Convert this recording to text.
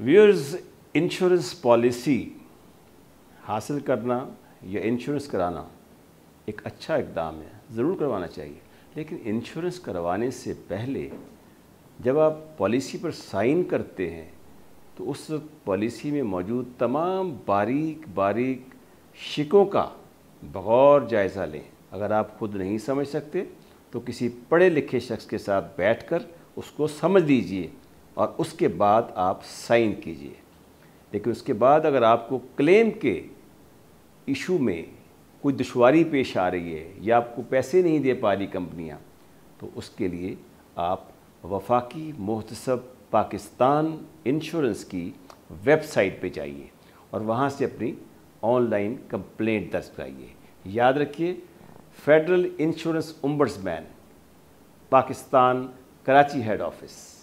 Viewers insurance policy हासिल करना या इंश्योरेंस कराना एक अच्छा इकदाम है, ज़रूर करवाना चाहिए। लेकिन इंश्योरेंस करवाने से पहले जब आप पॉलिसी पर साइन करते हैं तो उस पॉलिसी में मौजूद तमाम बारीक बारीक शिकों का बगौर जायज़ा लें। अगर आप खुद नहीं समझ सकते तो किसी पढ़े लिखे शख्स के साथ बैठकर उसको समझ लीजिए। और उसके बाद आप साइन कीजिए। लेकिन उसके बाद अगर आपको क्लेम के इशू में कोई दुशारी पेश आ रही है या आपको पैसे नहीं दे पा रही कंपनियाँ तो उसके लिए आप वफाकी मोहतसब पाकिस्तान इंश्योरेंस की वेबसाइट पे जाइए और वहाँ से अपनी ऑनलाइन कंप्लेंट दर्ज कराइए। याद रखिए, federal insurance ombudsman Pakistan Karachi head office.